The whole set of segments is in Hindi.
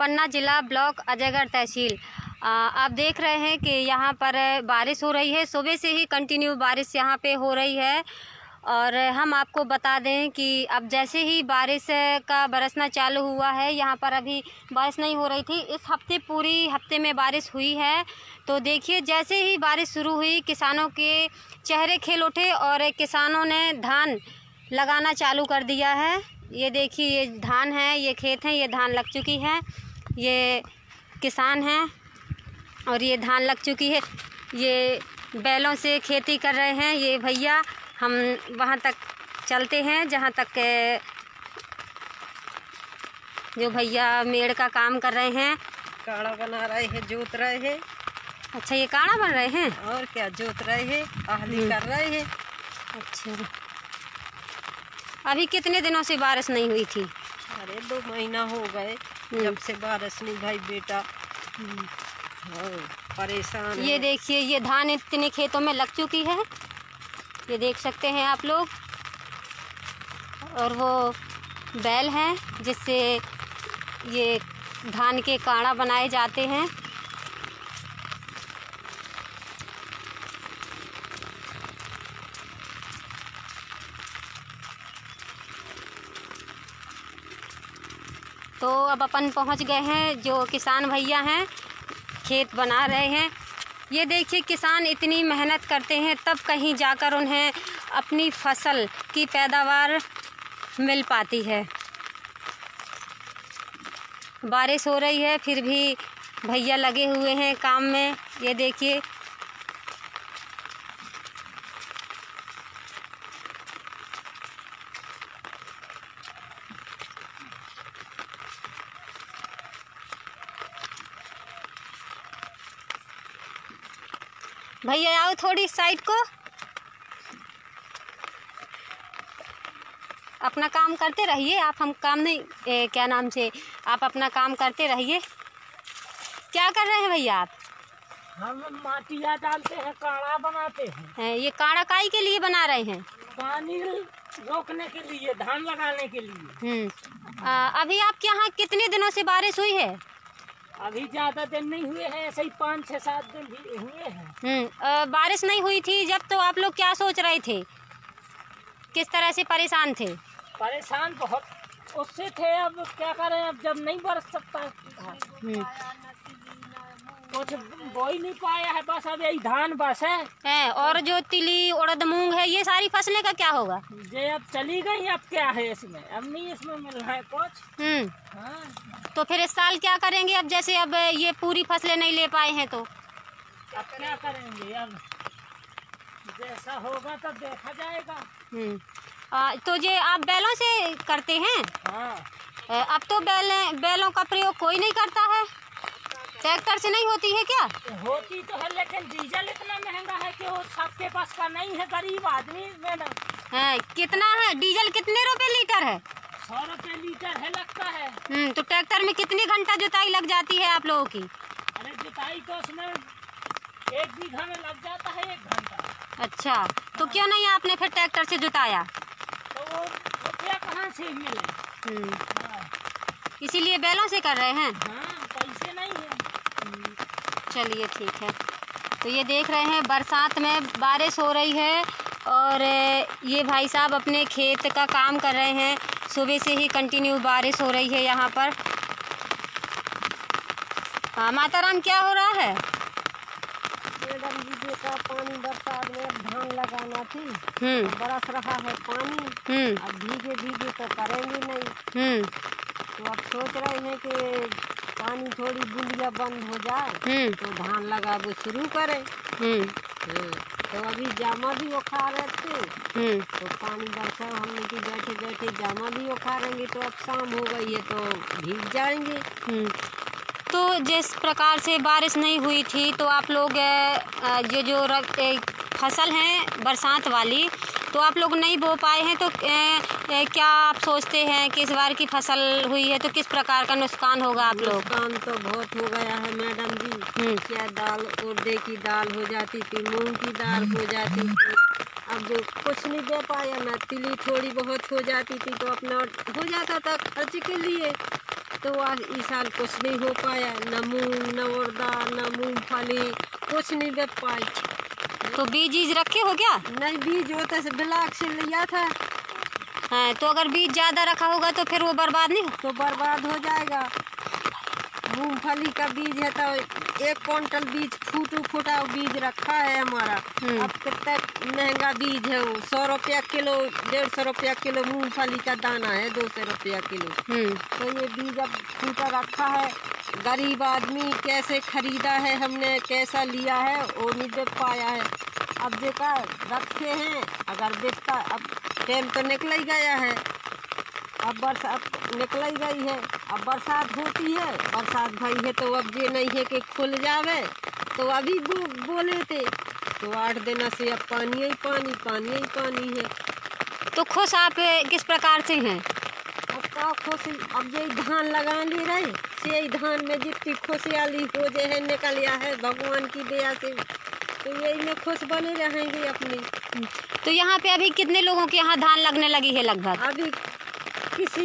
पन्ना जिला ब्लॉक अजयगढ़ तहसील। आप देख रहे हैं कि यहाँ पर बारिश हो रही है। सुबह से ही कंटिन्यू बारिश यहाँ पे हो रही है। और हम आपको बता दें कि अब जैसे ही बारिश का बरसना चालू हुआ है, यहाँ पर अभी बारिश नहीं हो रही थी। इस हफ़्ते, पूरी हफ़्ते में बारिश हुई है। तो देखिए, जैसे ही बारिश शुरू हुई, किसानों के चेहरे खेल उठे और किसानों ने धान लगाना चालू कर दिया है। ये देखिए, ये धान है, ये खेत हैं, ये धान लग चुकी है। ये किसान हैं और ये धान लग चुकी है। ये बैलों से खेती कर रहे हैं। ये भैया हम वहाँ तक चलते हैं जहाँ तक जो भैया मेड़ का काम कर रहे हैं। काढ़ा बना रहे हैं जोत रहे हैं। अच्छा ये काढ़ा बन रहे हैं? और क्या जोत रहे हैं आहली कर रहे हैं। अच्छा। अभी कितने दिनों से बारिश नहीं हुई थी? अरे दो महीना हो गए। जब से बारिश नहीं भाई बेटा। परेशान ये देखिए ये धान इतने खेतों में लग चुकी है। ये देख सकते हैं आप लोग। और वो बैल हैं जिससे ये धान के काढ़ा बनाए जाते हैं। तो अब अपन पहुँच गए हैं, जो किसान भैया हैं, खेत बना रहे हैं। ये देखिए, किसान इतनी मेहनत करते हैं, तब कहीं जाकर उन्हें अपनी फ़सल की पैदावार मिल पाती है। बारिश हो रही है, फिर भी भैया लगे हुए हैं काम में। ये देखिए भैया आओ थोड़ी साइड को। अपना काम करते रहिए आप हम काम नहीं ए, क्या नाम से आप अपना काम करते रहिए। क्या कर रहे हैं भैया आप? हम माटिया डालते हैं काढ़ा बनाते हैं। ए, ये काढ़ा काई के लिए बना रहे हैं? पानी रोकने के लिए धान लगाने के लिए। हम्म अभी आपके यहाँ कितने दिनों से बारिश हुई है? अभी ज़्यादा दिन नहीं हुए हैं ऐसे ही पाँच छः सात दिन भी हुए हैं। हम्म बारिश नहीं हुई थी जब तो आप लोग क्या सोच रहे थे? किस तरह से परेशान थे? परेशान बहुत उससे थे अब क्या करें अब जब नहीं बरस सकता। हम्म। कुछ बो ही नहीं पाया है बस अब यही धान बस है। है और जो तिली उड़द मूंग है ये सारी फ़सलें का क्या होगा? ये अब चली गई अब क्या है इसमें? अब नहीं इसमें मिल रहा है कुछ। हम्म हाँ। तो फिर इस साल क्या करेंगे? अब जैसे अब ये पूरी फ़सलें नहीं ले पाए हैं तो। अब क्या करेंगे? अब जैसा होगा तब देखा जाएगा। हम्म आ, तो ये आप बैलों से करते हैं? हाँ। अब तो बैल बैलों का प्रयोग कोई नहीं करता है। ट्रैक्टर से नहीं होती है क्या? होती तो है लेकिन डीजल इतना महँगा है कि वो सबके पास का नहीं है गरीब आदमी मैडम। है कितना है? डीजल कितने रुपए लीटर है? सौ रुपये लीटर है लगता है। हम्म तो ट्रैक्टर में कितनी घंटा जुताई लग जाती है आप लोगों की? अरे जुताई तो उसमें एक बीघा में लग जाता है एक घंटा। अच्छा तो क्यों नहीं आपने फिर ट्रैक्टर से जुताया? तो वो रुपया कहाँ से मिले? हम्म। हाँ। इसीलिए बैलों से कर रहे हैं हाँ, है। चलिए ठीक है। तो ये देख रहे हैं बरसात में बारिश हो रही है और ये भाई साहब अपने खेत का काम कर रहे हैं। सुबह से ही कंटिन्यू बारिश हो रही है यहाँ पर। हाँ माता राम क्या हो रहा है? मैडम जी बेटा पानी बरसात में धान लगाना थी। हम्म। बरस रहा है पानी। हम्म। अब भीगे भीगे तो करेंगे नहीं। हम्म। तो अब सोच रहे हैं कि पानी थोड़ी बूंदिया बंद हो जाए हम्म। तो धान लगा वो शुरू करें। हम्म। हाँ, तो अभी जामा भी उखा रहे थे। हम्म। तो पानी बरसा हमने की बैठे बैठे जामा भी उखाड़ेंगे तो अब शाम हो गई है तो भीग जाएँगे। तो जिस प्रकार से बारिश नहीं हुई थी तो आप लोग ये जो फ़सल हैं बरसात वाली तो आप लोग नहीं बो पाए हैं तो अ, अ, क्या आप सोचते हैं कि इस बार की फ़सल हुई है तो किस प्रकार का नुकसान होगा आप लोग? नुकसान तो बहुत हो गया है मैडम जी। हम्म। क्या दाल उर्दे की दाल हो जाती थी मूंग की दाल हो जाती थी। अब जो कुछ नहीं दे पाया ना तिली थोड़ी बहुत हो जाती थी तो अपना हो जाता था खर्च के लिए। तो आज इस साल कुछ नहीं हो पाया न मूंग न उड़दा न मूंगफली कुछ नहीं बेच पाई। तो बीज बीज रखे हो क्या? नहीं बीज होते से ब्लाक से लिया था। हाँ तो अगर बीज ज़्यादा रखा होगा तो फिर वो बर्बाद नहीं तो बर्बाद हो जाएगा। मूंगफली का बीज है तो एक क्विंटल बीज फूटू फूटा बीज रखा है हमारा। हम्म। अब कितना महँगा बीज है वो? सौ रुपया किलो डेढ़ सौ रुपया किलो मूंगफली का दाना है दो सौ रुपया किलो। हम्म। तो ये बीज अब फूटा रखा है। गरीब आदमी कैसे खरीदा है हमने कैसा लिया है वो नहीं देख पाया है। अब देखा रखे हैं। अगर बेचता अब टाइम तो निकल ही गया है। अब बरसात निकल ही गई है। अब बरसात होती है। बरसात भई है तो अब ये नहीं है कि खुल जावे। तो अभी बो, बोले थे। तो आठ दिन से अब पानी ही पानी पानी ही पानी है। तो खुश आप किस प्रकार से हैं? अब का खुशी अब ये धान लगा ले रहे। से धान में जितनी खुशहाली हो जे है निकलिया है। भगवान की दया से तो यही में खुश बने रहेंगे अपनी। तो यहाँ पे अभी कितने लोगों के यहाँ धान लगने लगी है लगभग? अभी किसी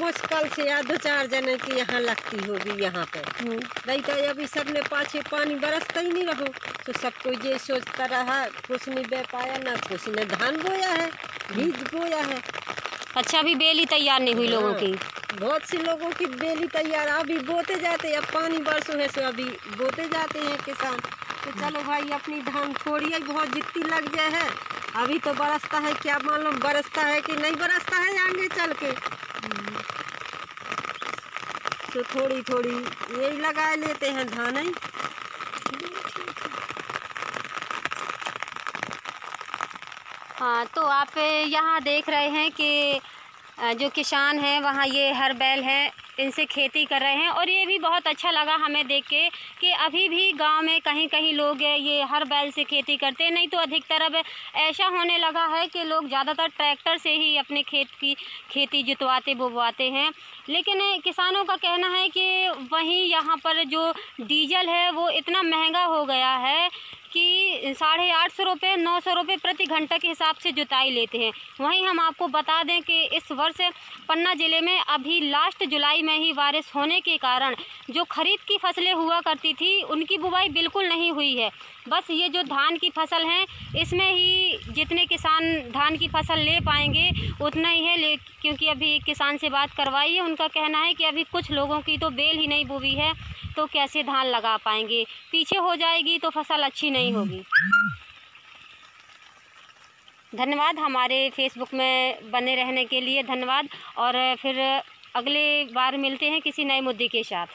मुश्किल से या दो चार जने की यहाँ लगती होगी यहाँ पे। नहीं तो अभी सबने पाछे पानी बरसता ही नहीं रहो। तो सब कोई ये सोचता रहा कुछ नहीं बह पाया ना कुछ ने धान बोया है बीज बोया है। अच्छा अभी बेली तैयार नहीं हुई लोगों की? बहुत से लोगों की बेली तैयार अभी बोते जाते अब पानी बरसों है सो अभी बोते जाते हैं किसान। तो चलो भाई, अपनी धान ही बहुत जितनी लग जाए है। अभी तो बरसता है, क्या मालूम बरसता है कि नहीं बरसता है आगे चल के। तो थोड़ी थोड़ी यही लगा लेते हैं धान ही। हाँ तो आप यहाँ देख रहे हैं कि जो किसान हैं, वहाँ ये हर बैल हैं। इनसे खेती कर रहे हैं और ये भी बहुत अच्छा लगा हमें देख के कि अभी भी गाँव में कहीं कहीं लोग ये हर बैल से खेती करते हैं। नहीं तो अधिकतर अब ऐसा होने लगा है कि लोग ज़्यादातर ट्रैक्टर से ही अपने खेत की खेती जुतवाते बुबवाते हैं। लेकिन किसानों का कहना है कि वहीं यहाँ पर जो डीजल है, वो इतना महँगा हो गया है कि साढ़े आठ सौ रुपये, नौ सौ रुपये प्रति घंटा के हिसाब से जुताई लेते हैं। वहीं हम आपको बता दें कि इस वर्ष पन्ना ज़िले में अभी लास्ट जुलाई में ही बारिश होने के कारण जो खरीद की फ़सलें हुआ करती थी, उनकी बुवाई बिल्कुल नहीं हुई है। बस ये जो धान की फ़सल हैं, इसमें ही जितने किसान धान की फ़सल ले पाएँगे, उतना ही है। ले, क्योंकि अभी एक किसान से बात करवाई है, उनका कहना है कि अभी कुछ लोगों की तो बेल ही नहीं बुवी है तो कैसे धान लगा पाएँगे? पीछे हो जाएगी तो फ़सल अच्छी नहीं होगी। धन्यवाद हमारे फेसबुक में बने रहने के लिए, धन्यवाद। और फिर अगले बार मिलते हैं किसी नए मुद्दे के साथ।